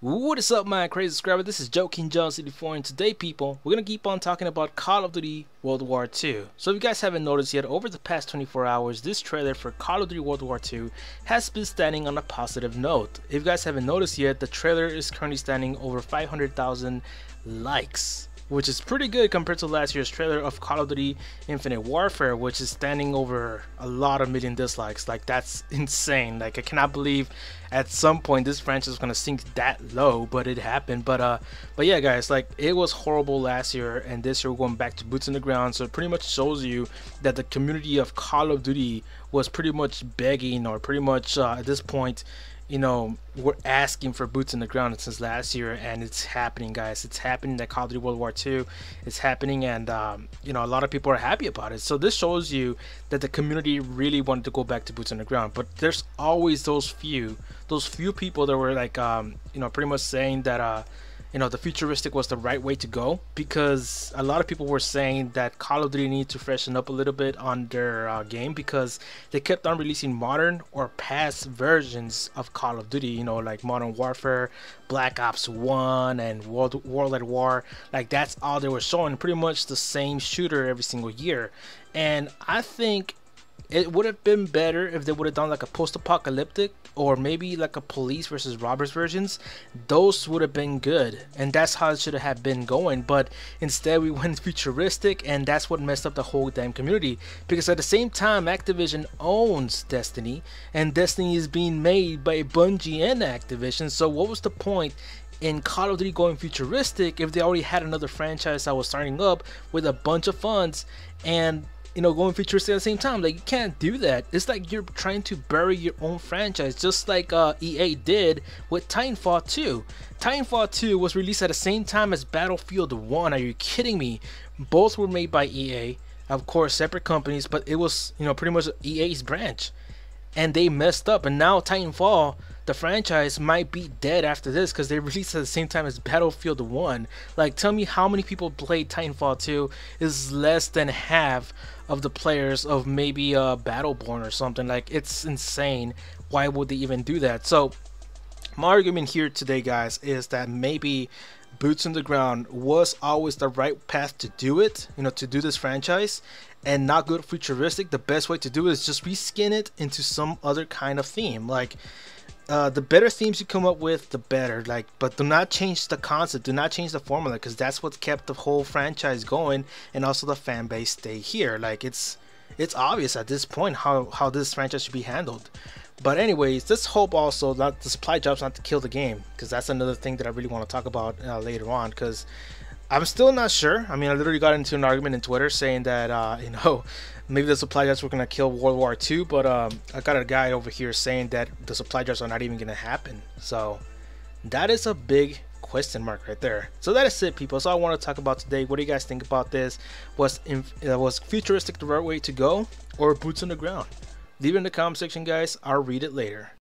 What is up my crazy subscriber, this is Joe King John 4 and today people, we're to keep on talking about Call of Duty World War II. So if you guys haven't noticed yet, over the past 24 hours, this trailer for Call of Duty World War II has been standing on a positive note. If you guys haven't noticed yet, the trailer is currently standing over 500,000 likes which is pretty good compared to last year's trailer of Call of Duty Infinite Warfare, which is standing over a lot of million dislikes. Like that's insane. Like I cannot believe at some point this franchise is gonna sink that low, but it happened. But uh, but yeah, guys, like it was horrible last year, and this year we're going back to boots in the ground. So it pretty much shows you that the community of Call of Duty was pretty much begging, or pretty much uh, at this point you know, we're asking for boots in the ground since last year, and it's happening, guys. It's happening that Call of Duty World War II. It's happening, and um, you know, a lot of people are happy about it. So this shows you that the community really wanted to go back to boots on the ground. But there's always those few, those few people that were like, um, you know, pretty much saying that. Uh, you know the futuristic was the right way to go because a lot of people were saying that Call of Duty needed to freshen up a little bit on their uh, game because they kept on releasing modern or past versions of Call of Duty. You know, like Modern Warfare, Black Ops One, and World World at War. Like that's all they were showing. Pretty much the same shooter every single year. And I think it would have been better if they would have done like a post-apocalyptic or maybe like a police versus robbers versions. Those would have been good and that's how it should have been going but instead we went futuristic and that's what messed up the whole damn community. Because at the same time activision owns destiny and destiny is being made by bungie and activision so what was the point in Call of Duty going futuristic if they already had another franchise that was starting up with a bunch of funds and you know, going futuristic at the same time. Like you can't do that. It's like you're trying to bury your own franchise, just like uh, EA did with Titanfall 2. Titanfall 2 was released at the same time as Battlefield 1. Are you kidding me? Both were made by EA, of course, separate companies, but it was you know pretty much EA's branch, and they messed up. And now Titanfall the franchise might be dead after this because they released at the same time as Battlefield 1. Like, tell me how many people played Titanfall 2 is less than half of the players of maybe uh, Battleborn or something. Like, it's insane. Why would they even do that? So, my argument here today, guys, is that maybe boots on the ground was always the right path to do it, you know, to do this franchise and not good futuristic. The best way to do it is just reskin it into some other kind of theme. Like, uh, the better themes you come up with, the better. Like, but do not change the concept. Do not change the formula because that's what kept the whole franchise going, and also the fan base stay here. Like, it's it's obvious at this point how how this franchise should be handled. But anyways, let's hope also that the supply drops not to kill the game because that's another thing that I really want to talk about uh, later on because I'm still not sure. I mean, I literally got into an argument in Twitter saying that uh, you know maybe the supply drops were gonna kill World War II, but um, I got a guy over here saying that the supply drops are not even gonna happen. So that is a big question mark right there. So that is it, people. So I want to talk about today. What do you guys think about this? Was uh, was futuristic the right way to go, or boots on the ground? Leave it in the comment section, guys. I'll read it later.